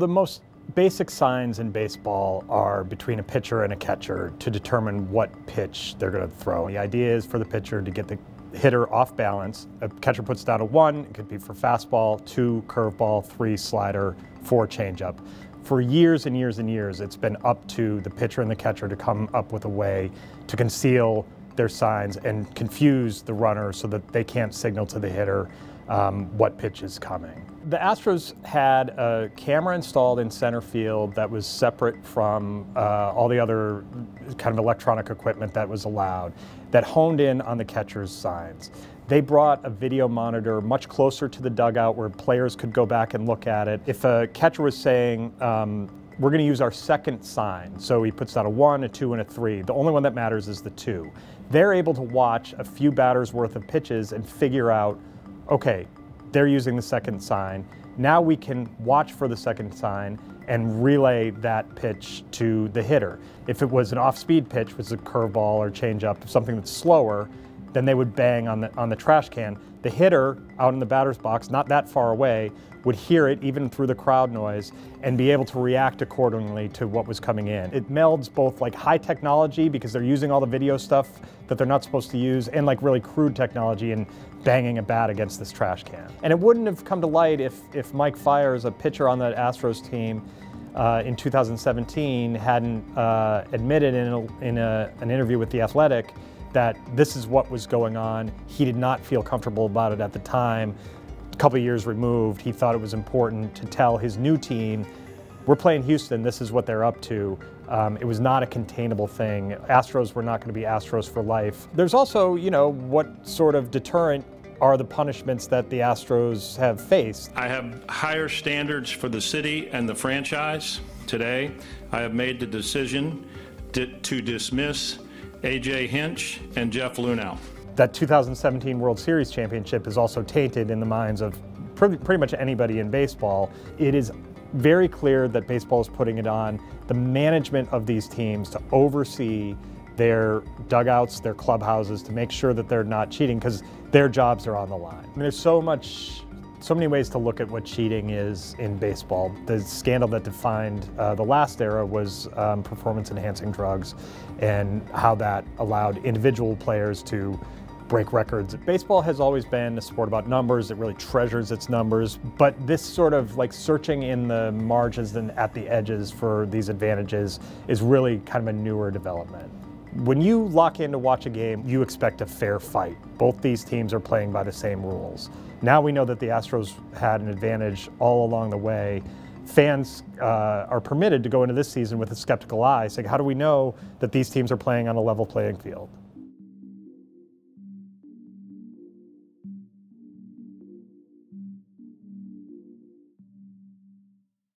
The most basic signs in baseball are between a pitcher and a catcher to determine what pitch they're going to throw. The idea is for the pitcher to get the hitter off balance. A catcher puts down a one, it could be for fastball, two curveball, three slider, four changeup. For years and years and years, it's been up to the pitcher and the catcher to come up with a way to conceal their signs and confuse the runner so that they can't signal to the hitter um, what pitch is coming. The Astros had a camera installed in center field that was separate from uh, all the other kind of electronic equipment that was allowed that honed in on the catcher's signs. They brought a video monitor much closer to the dugout where players could go back and look at it. If a catcher was saying, um, we're going to use our second sign. So he puts down a one, a two, and a three. The only one that matters is the two. They're able to watch a few batters worth of pitches and figure out, okay, they're using the second sign. Now we can watch for the second sign and relay that pitch to the hitter. If it was an off-speed pitch, was a curveball or changeup, something that's slower, then they would bang on the, on the trash can. The hitter out in the batter's box, not that far away, would hear it even through the crowd noise and be able to react accordingly to what was coming in. It melds both like high technology because they're using all the video stuff that they're not supposed to use and like really crude technology and banging a bat against this trash can. And it wouldn't have come to light if, if Mike Fiers, a pitcher on the Astros team, uh, in 2017 hadn't uh, admitted in, a, in a, an interview with The Athletic that this is what was going on. He did not feel comfortable about it at the time. A couple years removed, he thought it was important to tell his new team, we're playing Houston, this is what they're up to. Um, it was not a containable thing. Astros were not going to be Astros for life. There's also, you know, what sort of deterrent are the punishments that the Astros have faced. I have higher standards for the city and the franchise. Today, I have made the decision to, to dismiss A.J. Hinch and Jeff Luhnow. That 2017 World Series championship is also tainted in the minds of pretty much anybody in baseball. It is very clear that baseball is putting it on the management of these teams to oversee their dugouts, their clubhouses to make sure that they're not cheating because their jobs are on the line. I mean, there's so much so many ways to look at what cheating is in baseball. The scandal that defined uh, the last era was um, performance enhancing drugs and how that allowed individual players to break records. Baseball has always been a sport about numbers. It really treasures its numbers. But this sort of like searching in the margins and at the edges for these advantages is really kind of a newer development. When you lock in to watch a game, you expect a fair fight. Both these teams are playing by the same rules. Now we know that the Astros had an advantage all along the way. Fans uh, are permitted to go into this season with a skeptical eye, saying, how do we know that these teams are playing on a level playing field?